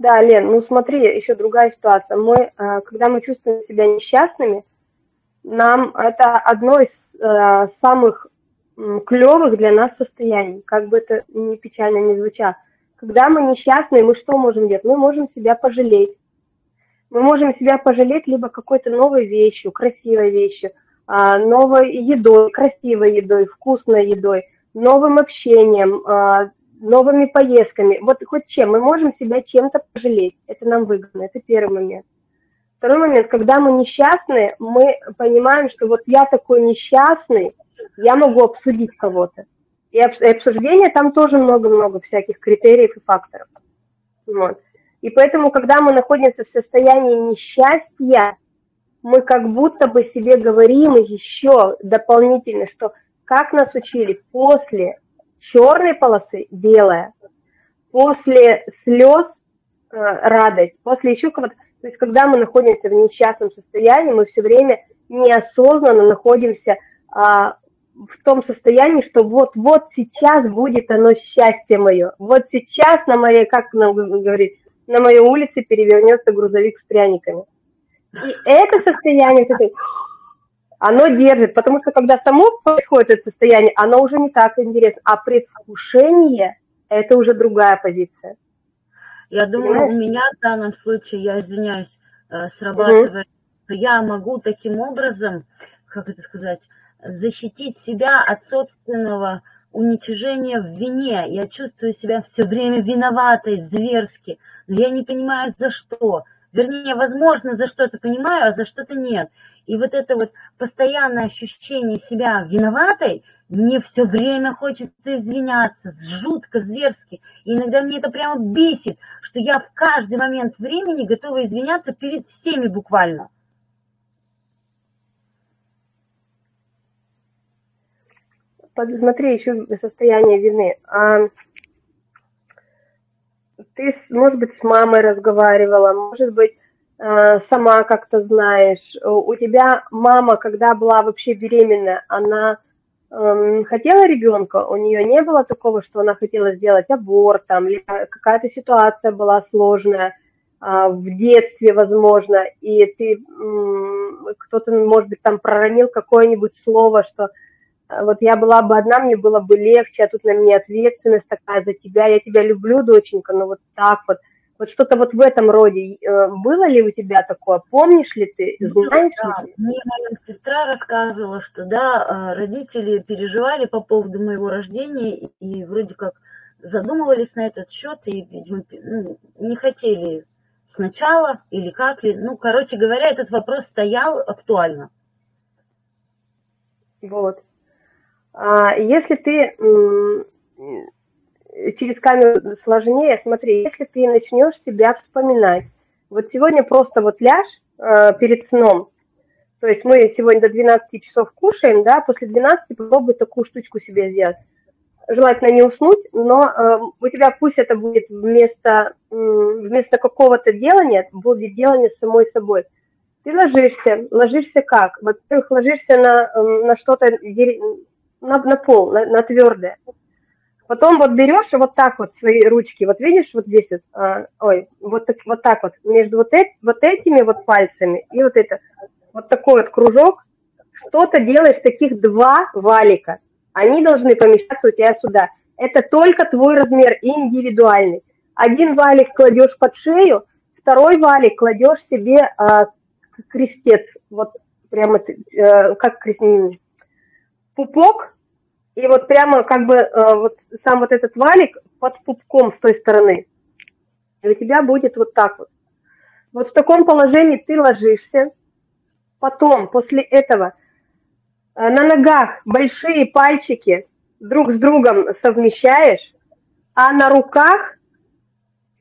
Да, Лен, ну смотри, еще другая ситуация. Мы, э, когда мы чувствуем себя несчастными, нам это одно из э, самых клевых для нас состояний, как бы это ни печально не звучало. Когда мы несчастны, мы что можем делать? Мы можем себя пожалеть. Мы можем себя пожалеть либо какой-то новой вещью, красивой вещью, а, новой едой, красивой едой, вкусной едой, новым общением, а, новыми поездками. Вот хоть чем. Мы можем себя чем-то пожалеть. Это нам выгодно. Это первый момент. Второй момент, когда мы несчастны, мы понимаем, что вот я такой несчастный, я могу обсудить кого-то. И обсуждение там тоже много-много всяких критериев и факторов. Вот. И поэтому, когда мы находимся в состоянии несчастья, мы как будто бы себе говорим еще дополнительно, что как нас учили, после черной полосы белая, после слез э, радость, после еще кого-то. То есть, когда мы находимся в несчастном состоянии, мы все время неосознанно находимся а, в том состоянии, что вот-вот сейчас будет оно счастье мое. Вот сейчас на моей, как нам говорит, на моей улице перевернется грузовик с пряниками. И это состояние, оно держит, потому что когда само происходит это состояние, оно уже не так интересно, а предвкушение – это уже другая позиция. Я думаю, Понимаешь? у меня в данном случае, я извиняюсь, э, срабатывает, угу. я могу таким образом, как это сказать, защитить себя от собственного уничижения в вине. Я чувствую себя все время виноватой, зверски, но я не понимаю, за что. Вернее, возможно, за что-то понимаю, а за что-то нет. И вот это вот постоянное ощущение себя виноватой, мне все время хочется извиняться, жутко, зверски. И иногда мне это прямо бесит, что я в каждый момент времени готова извиняться перед всеми буквально. Смотри, еще состояние вины. Ты, может быть, с мамой разговаривала, может быть, э, сама как-то знаешь. У тебя мама, когда была вообще беременна, она эм, хотела ребенка, у нее не было такого, что она хотела сделать аборт, там, или какая-то ситуация была сложная а, в детстве, возможно, и ты, кто-то, может быть, там проронил какое-нибудь слово, что вот я была бы одна, мне было бы легче, а тут на мне ответственность такая за тебя, я тебя люблю, доченька, но вот так вот. Вот что-то вот в этом роде. Э, было ли у тебя такое? Помнишь ли ты? Ну знаешь да, ли? Мне моя сестра рассказывала, что да, э, родители переживали по поводу моего рождения и вроде как задумывались на этот счет и, видимо, ну, не хотели сначала или как ли. Ну, короче говоря, этот вопрос стоял актуально. Вот. А, если ты через камеру сложнее, смотри, если ты начнешь себя вспоминать, вот сегодня просто вот ляжь а, перед сном, то есть мы сегодня до 12 часов кушаем, да, после 12 попробуй такую штучку себе сделать. Желательно не уснуть, но э, у тебя пусть это будет вместо, э, вместо какого-то делания, будет делание самой собой. Ты ложишься, ложишься как? Во-первых, ложишься на, на что-то на, на пол, на, на твердое. Потом вот берешь вот так вот свои ручки, вот видишь вот здесь вот, а, ой, вот, так, вот так вот, между вот, эти, вот этими вот пальцами и вот это, вот такой вот кружок, что-то делаешь таких два валика. Они должны помещаться у тебя сюда. Это только твой размер индивидуальный. Один валик кладешь под шею, второй валик кладешь себе а, крестец, вот прямо а, как крестец, пупок, и вот прямо как бы э, вот сам вот этот валик под пупком с той стороны. И у тебя будет вот так вот. Вот в таком положении ты ложишься. Потом, после этого, э, на ногах большие пальчики друг с другом совмещаешь, а на руках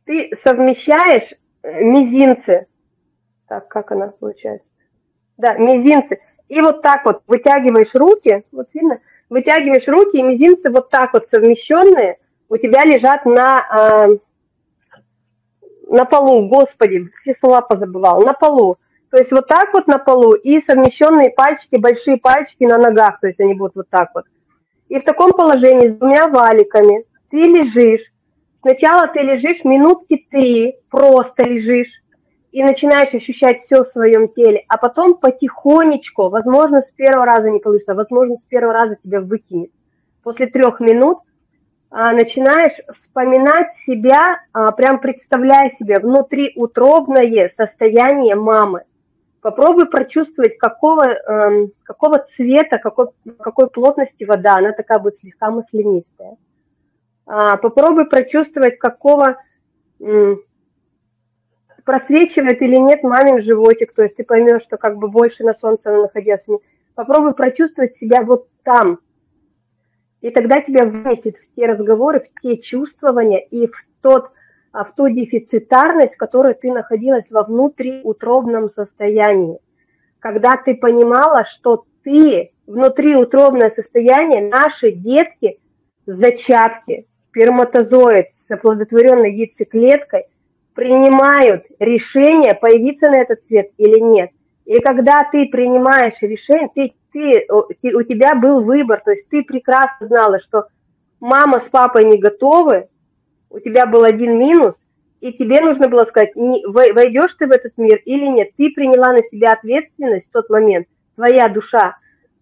ты совмещаешь э, мизинцы. Так, как она получается? Да, мизинцы. И вот так вот вытягиваешь руки, вот видно, вытягиваешь руки, и мизинцы вот так вот совмещенные у тебя лежат на, э, на полу, господи, все слова позабывал, на полу. То есть вот так вот на полу и совмещенные пальчики, большие пальчики на ногах, то есть они будут вот так вот. И в таком положении с двумя валиками ты лежишь, Сначала ты лежишь минутки три, просто лежишь, и начинаешь ощущать все в своем теле, а потом потихонечку, возможно, с первого раза не получится, возможно, с первого раза тебя выкинет. После трех минут а, начинаешь вспоминать себя, а, прям представляя себе внутриутробное состояние мамы. Попробуй прочувствовать, какого, э, какого цвета, какой, какой плотности вода, она такая будет слегка маслянистая. А, попробуй прочувствовать, какого просвечивает или нет мамин животик, то есть ты поймешь, что как бы больше на солнце она находилась. Попробуй прочувствовать себя вот там, и тогда тебя вынесет в те разговоры, в те чувствования и в, тот, а, в ту дефицитарность, в которой ты находилась во внутриутробном состоянии. Когда ты понимала, что ты внутриутробное состояние, наши детки, зачатки, сперматозоид с оплодотворенной яйцеклеткой принимают решение, появиться на этот свет или нет. И когда ты принимаешь решение, ты ты, у тебя был выбор, то есть ты прекрасно знала, что мама с папой не готовы, у тебя был один минус, и тебе нужно было сказать, войдешь ты в этот мир или нет. Ты приняла на себя ответственность в тот момент, твоя душа,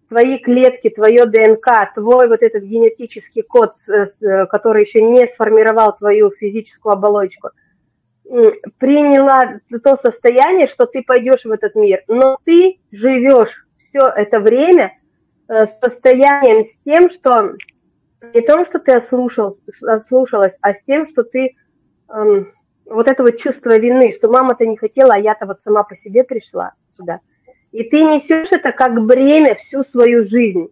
твои клетки, твое ДНК, твой вот этот генетический код, который еще не сформировал твою физическую оболочку, приняла то состояние, что ты пойдешь в этот мир, но ты живешь все это время э, с состоянием, с тем, что не том, что ты ослушал, ослушалась, а с тем, что ты эм, вот это вот чувство вины, что мама-то не хотела, а я-то вот сама по себе пришла сюда. И ты несешь это как бремя всю свою жизнь.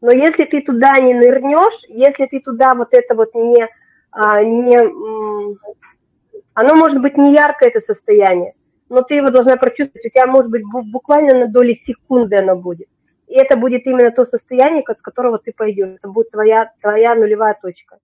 Но если ты туда не нырнешь, если ты туда вот это вот не, а, не оно может быть не яркое это состояние, но ты его должна прочувствовать, у тебя может быть буквально на доли секунды оно будет. И это будет именно то состояние, с которого ты пойдешь. Это будет твоя, твоя нулевая точка.